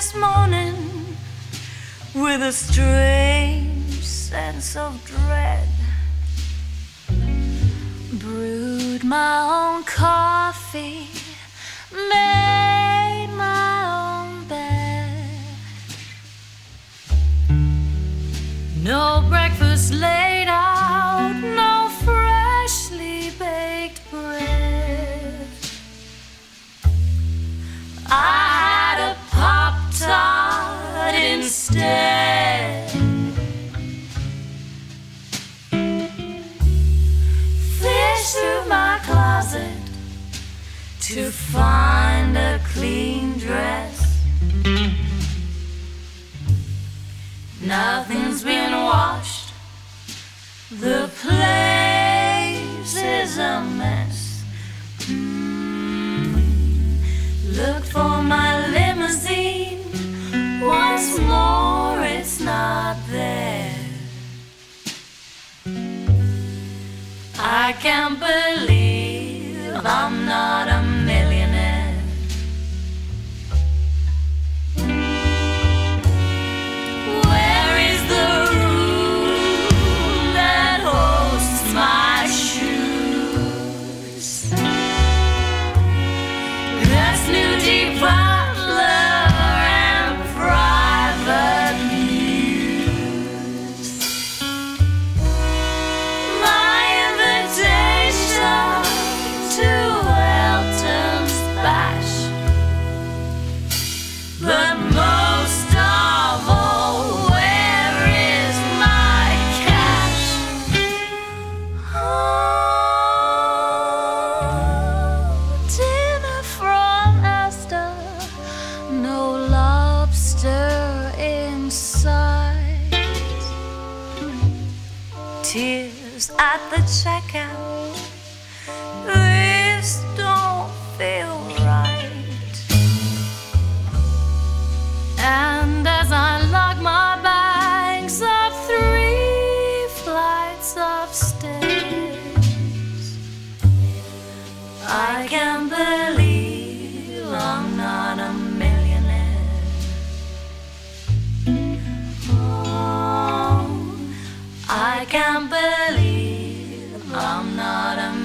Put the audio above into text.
this morning with a strange sense of dread. Brewed my own coffee, made my own bed. No breakfast laid out. instead. Fish through my closet to find a I can't believe I'm tears at the checkout. I can't believe I'm not a